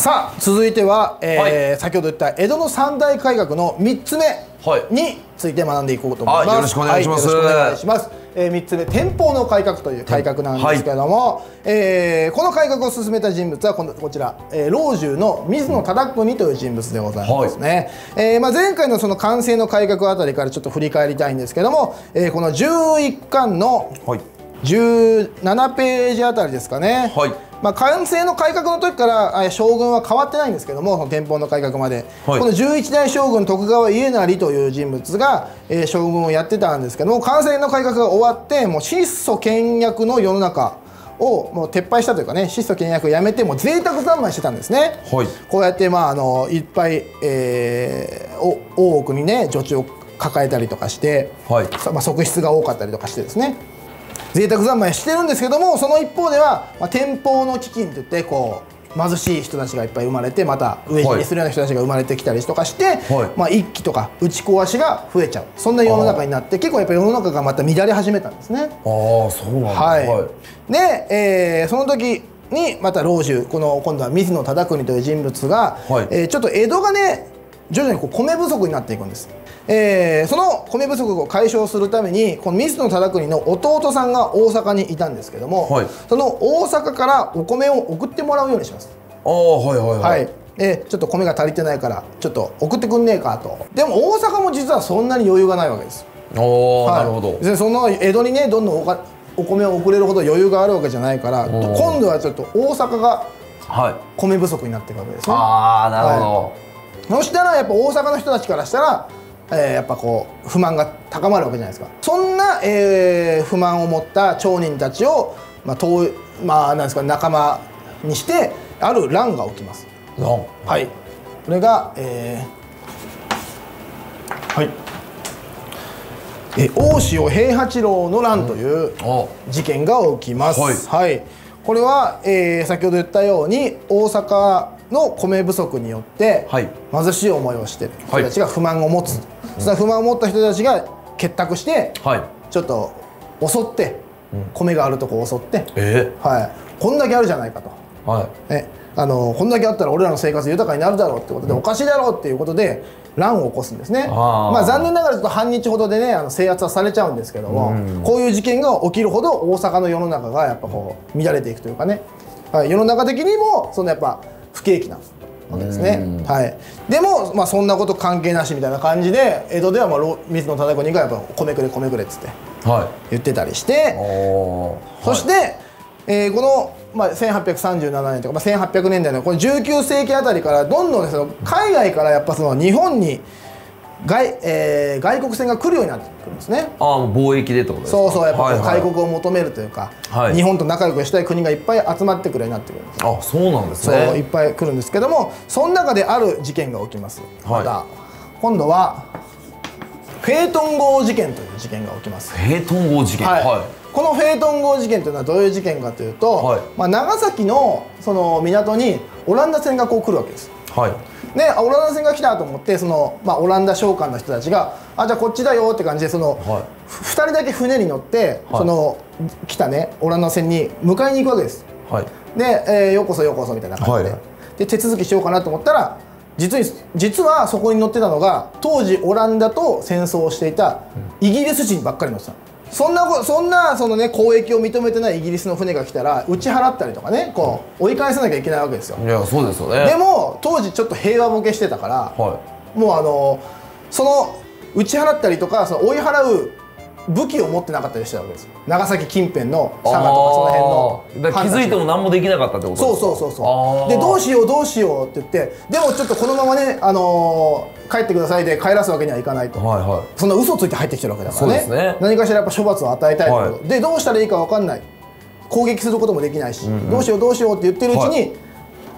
さあ続いては、えーは先ほど言った江戸の三大改革の3つ目はい。について学んでいこうと思います、はいよろしくお願いします。はよろしくお願いします、えー、3つ目天保の改革という改革なんですけれども、えーこの改革を進めた人物はこのこちら、えー老中の水野忠国という人物でございますね、えーまあ、前回のその完成の改革あたりからちょっと振り返りたいんですけども、えーこの11巻のはい17ページあたりですかね、はい。まあ、完成の改革の時からあ将軍は変わってないんですけども天保の改革まで、はい。この11代将軍徳川家斉という人物が、えー将軍をやってたんですけども完成の改革が終わってもう質素倹約の世の中をもう撤廃したというかね質素倹約をやめてもう贅沢三昧してたんですね。はい。こうやってまああのいっぱい、えーお大奥にね女中を抱えたりとかして、はい。さまあ、側室が多かったりとかしてですね贅沢三昧してるんですけどもその一方では、まあ、天保の飢饉といってこう貧しい人たちがいっぱい生まれてまた飢え死にするような人たちが生まれてきたりとかして、はい。まあ、一揆とか打ち壊しが増えちゃう。そんな世の中になって結構やっぱ世の中がまた乱れ始めたんですね。ああそうなんだ。はい、で、えーその時にまた老中この今度は水野忠国という人物が、はい。えーちょっと江戸がね徐々にこう米不足になっていくんです、えーその米不足を解消するためにこの水野忠国の弟さんが大阪にいたんですけども、はい。その大阪からお米を送ってもらうようにします。ああはいはいははい。い、でちょっと米が足りてないからちょっと送ってくんねえかと。でも大阪も実はそんなに余裕がないわけです。おお、はい。なるほど。別にその江戸にねどんどんおかお米を送れるほど余裕があるわけじゃないから今度はちょっと大阪がはい。米不足になっていくわけですね。ああなるほそしたらやっぱ大阪の人たちからしたら、えーやっぱこう不満が高まるわけじゃないですか。そんな、えー不満を持った町人たちを、まあ遠いまあなんですか仲間にしてある乱が起きます。どなんはい。これがえーはい。えー大塩平八郎の乱というあ事件が起きます、はい。はい、これは、えー先ほど言ったように大阪の米不足によってはい。貧しい思いをしてる人たちが不満を持つ、その不満を持った人たちが結託してはい。ちょっと襲って、米があるとこを襲って、えはい、こんだけあるじゃないかと。ー、はい。ね、あのこんだけあったら俺らの生活豊かになるだろうってことで、おかしいだろうっていうことで乱を起こすんですね。まあ残念ながらちょっと半日ほどでねあの制圧はされちゃうんですけども、こういう事件が起きるほど大阪の世の中がやっぱこう乱れていくというかね、はい、世の中的にもそのやっぱ不景気なわけですね、はい、でも、まあ、そんなこと関係なしみたいな感じで江戸ではまあろ水野忠国がやっぱ米くれ米くれっつってはい。言ってたりして、おー。そして、えーこの、まあ、1837年とか、まあ、1800年代のこの19世紀あたりからどんどんねその海外からやっぱその日本に外,、えー外国船が来るようになってくるんですね。ああ貿易でってことですか？そうそうやっぱ開国を求めるというか、はい。日本と仲良くしたい国がいっぱい集まってくるようになってくるんですあそうなんですそういっねぱい来るんですけどもその中である事件が起きます、はい。また今度はフェートン号事件という事件が起きます。平トン号事件。はい。はこのフェートン号事件というのはどういう事件かというと、はい。まあ、長崎のその港にオランダ船がこう来るわけです。いはい。であオランダ船が来たと思ってその、まあ、オランダ商館の人たちが「あじゃあこっちだよ」って感じでその、はい。2人だけ船に乗って、はい。その来たねオランダ船に迎えに行くわけです。はい。で、えーようこそようこそみたいな感じで,、はい。で手続きしようかなと思ったら実に実はそこに乗ってたのが当時オランダと戦争をしていたイギリス人ばっかり乗ってたのそんなこそんなその、ね、交易を認めてないイギリスの船が来たら打ち払ったりとかねこう追い返さなきゃいけないわけですよ。いやそうですよね。でも当時ちょっと平和ボケしてたから、はもうあのその打ち払ったりとかその追い払う武器を持ってなかったりしてたわけです長崎近辺の佐賀とかその辺の気づいても何もできなかったってことですか？そうそうそうそう。でどうしようどうしようって言ってでもちょっとこのままね、あのー帰ってくださいで帰らすわけにはいかないと、はいはい。そんな嘘ついて入ってきてるわけだからね。ね。何かしらやっぱ処罰を与えたいと。はでどうしたらいいか分かんない。攻撃することもできないし、どうしようどうしようって言ってるうちに、は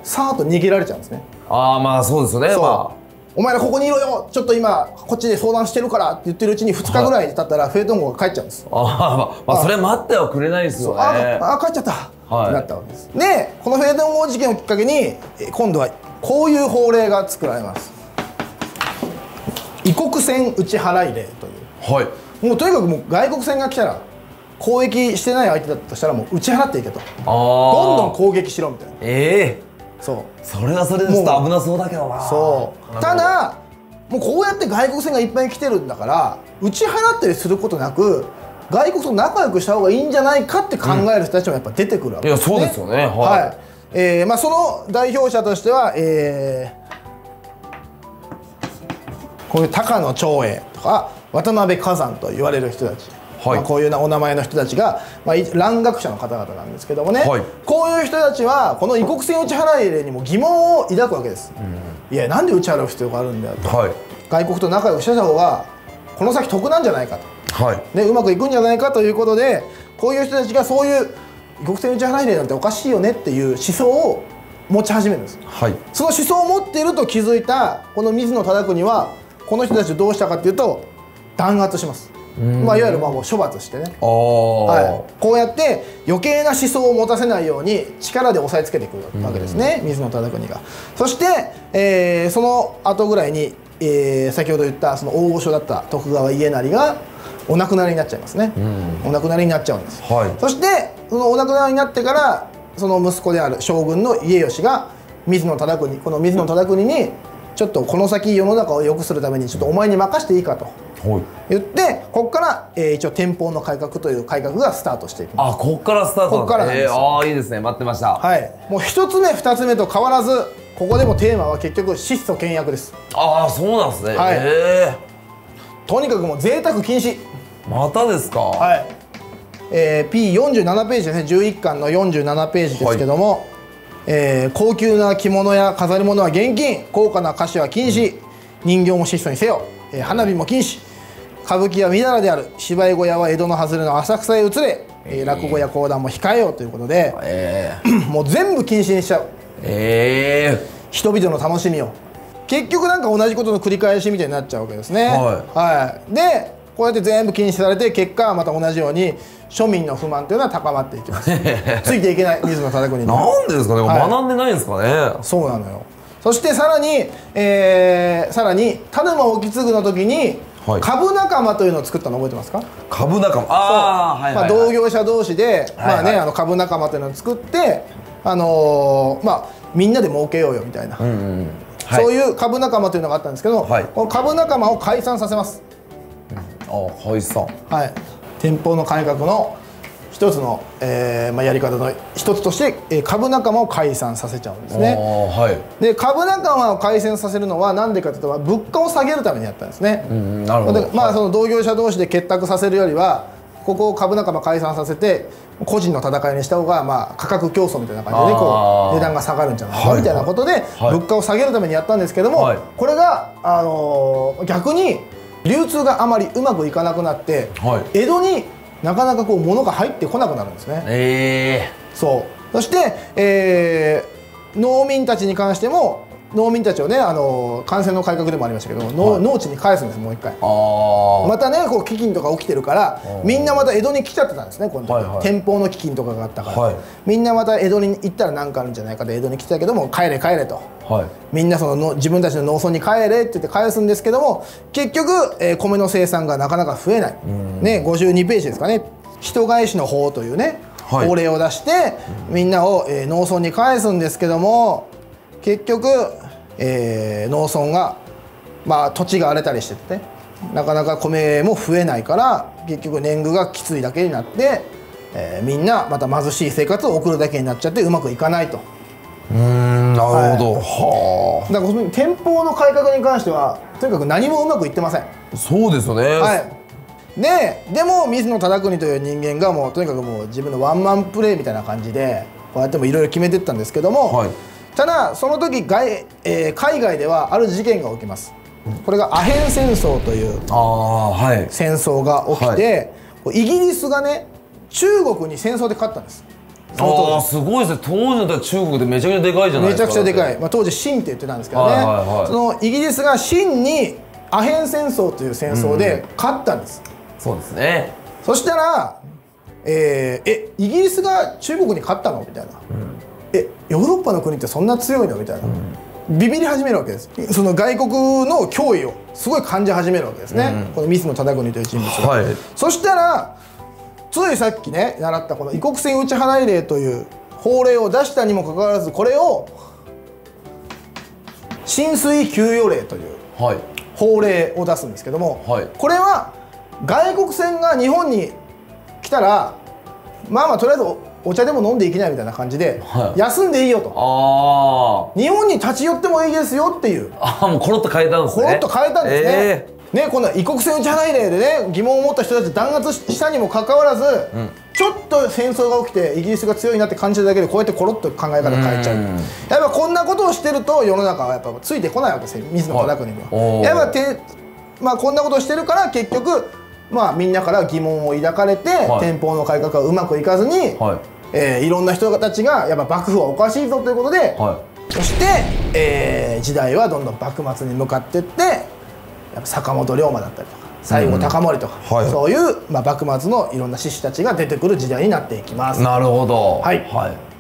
さーっと逃げられちゃうんですね。ああまあそうですよね。まお前らここにいろよ。ちょっと今こっちで相談してるからって言ってるうちに2日ぐらい経ったらフェートン号が帰っちゃうんです、ああーまあ、まあ、それ待ってはくれないですよね。ああ帰っちゃった、はい。ってなったわけです。でこのフェートン号事件をきっかけにえ今度はこういう法令が作られます。異国船打ち払い令という。はい。もうとにかくもう外国船が来たら交易してない相手だとしたらもう打ち払っていけと。ああどんどん攻撃しろみたいな。ええそう。それはそれでちょっと危なそうだけどな。そう。ただもうこうやって外国船がいっぱい来てるんだから打ち払ったりすることなく外国と仲良くした方がいいんじゃないかって考える人たちもやっぱ出てくるわけです、ね。いやそうですよね。はい。はい。えーまあ、その代表者としては、えーこういう高野長英とか渡辺崋山と言われる人たち、はい。まあ、こういうなお名前の人たちが、まあ、い蘭学者の方々なんですけどもね、はい。こういう人たちはこの異国船打ち払い令にも疑問を抱くわけです、いやなんで打ち払う必要があるんだよと、はい。外国と仲良くしてた方がこの先得なんじゃないかと。はい。ね、うまくいくんじゃないかということでこういう人たちがそういう異国船打ち払い令なんておかしいよねっていう思想を持ち始めるんです。はい。その思想を持っていると気づいたこの水野忠国はこの人たちをどうしたかっていうと弾圧します、まあ、いわゆるまあもう処罰してね、はい、こうやって余計な思想を持たせないように力で押さえつけていくわけですね、水野忠国が。そして、えーその後ぐらいに、えー先ほど言ったその大御所だった徳川家斉がお亡くなりになっちゃいますね、お亡くなりになっちゃうんです、はい。そしてそのお亡くなりになってからその息子である将軍の家吉が水野忠国この水野忠国にちょっとこの先世の中を良くするためにちょっとお前に任していいかと。はい言ってここから、えー一応天保の改革という改革がスタートしていきます。あこっからスタートこっからなんですよ。えーああいいですね。待ってました、はい。もう一つ目二つ目と変わらずここでもテーマは結局質素倹約です。ああそうなんですね、はい。えとにかくもう贅沢禁止。ーまたですか、はい、えー、P47 ページですね。11巻の47ページですけども、えー高級な着物や飾り物は厳禁。高価な菓子は禁止。人形も質素にせよ、えー花火も禁止歌舞伎はみだらである。芝居小屋は江戸の外れの浅草へ移れ、えー落語や講談も控えようということで。えー、もう全部禁止にしちゃう。え人々の楽しみを。結局なんか同じことの繰り返しみたいになっちゃうわけですね。はい。はい。でこうやって全部禁止されて結果はまた同じように庶民の不満というのは高まっていきます。ついていけない。水野忠国ー、にんでですかね、はい。学んでないんですかね。そうなのよ。そしてさらに、えーさらに田沼意次の時に、はい。株仲間というのを作ったの覚えてますか？株仲間。ああはいはい、まあ、はい、同業者同士で、まあね、はいはい。あの株仲間というのを作って、あのーまあ、みんなで儲けようよみたいな、うんうんうん。はい。そういう株仲間というのがあったんですけど、はい。この株仲間を解散させます、あはいさんはい、天保の改革の一つの、えーまあ、やり方の一つとして、えー株仲間を解散させちゃうんですね。はい。で株仲間を解散させるのは何でかというと物価を下げるためにやったんですね、うんうんなるほど。でまあ、はい。その同業者同士で結託させるよりはここを株仲間解散させて個人の戦いにした方が、まあ、価格競争みたいな感じでこう値段が下がるんじゃないかはい。みたいなことではい。物価を下げるためにやったんですけども、はい。これが、あのー逆に流通があまりうまくいかなくなって、はい。江戸になかなかこう物が入ってこなくなるんですね。えそうそして、えー農民たちに関しても農民たちをね、あのー感染の改革でもありましたけど、農農地に返すんですもう一回。またねこう飢饉とか起きてるからみんなまた江戸に来ちゃってたんですね今度、はいはい。天保の飢饉とかがあったから、はい。みんなまた江戸に行ったら何かあるんじゃないかで江戸に来てたけども帰れ帰れと。はい。みんなそのの自分たちの農村に帰れって言って返すんですけども結局、えー米の生産がなかなか増えない、ね、52ページですかね。人返しの法というね、はい。法令を出してみんなを、えー農村に返すんですけども結局、えー農村が、まあ、土地が荒れたりしててね。なかなか米も増えないから結局年貢がきついだけになって、えーみんなまた貧しい生活を送るだけになっちゃってうまくいかないと。うーんなるほど、はだから天保の改革に関してはとにかく何もうまくいってません。あそうですよね。はい、ででも水野忠邦という人間がもうとにかくもう自分のワンマンプレーみたいな感じでこうやってもいろいろ決めてったんですけども、はいただその時外、えー海外ではある事件が起きます。これがアヘン戦争という戦争が起きて、イギリスがね中国に戦争で勝ったんです。ああすごいですね。当時だったら中国でめちゃくちゃでかいじゃないめちですか。ゃくちゃでかい、まあ、当時清って言ってたんですけどね、はいはいはい。そのイギリスが清にアヘン戦争という戦争で勝ったんです、てそうですね。そしたら、えーえイギリスが中国に勝ったの？みたいな、えヨーロッパの国ってそんな強いの？みたいな、ビビり始めるわけです。その外国の脅威をすごい感じ始めるわけですね、この水野忠邦という人物が、はい。そしたらついさっきね習ったこの異国船打ち払い令という法令を出したにもかかわらずこれを浸水給与令というはい。法令を出すんですけども、はい。これは外国船が日本に来たらまあまあとりあえずおお茶でも飲んでいきないみたいな感じで、はい。休んでいいよと。あ日本に立ち寄ってもいいですよっていう。ーあーもうコロッと変えたんですね。コロッと変えたんですね。えねこんな異国船打ち払い令でね疑問を持った人たち弾圧したにもかかわらず、ちょっと戦争が起きてイギリスが強いなって感じただけでこうやってコロッと考え方変えちゃう。うん。やっぱこんなことをしてると世の中はやっぱついてこないわけですよ水野忠国には。い。おー。は。やっぱて、まあ、こんなことをしてるから結局まあみんなから疑問を抱かれて、はい。天保の改革がうまくいかずに、はい。えーいろんな人たちがやっぱ幕府はおかしいぞということで、はそして、えー時代はどんどん幕末に向かっていってやっぱ坂本龍馬だったりとか西郷隆盛とか、はい。そういう、まあ、幕末のいろんな志士たちが出てくる時代になっていきます。いなるほど。はい。はい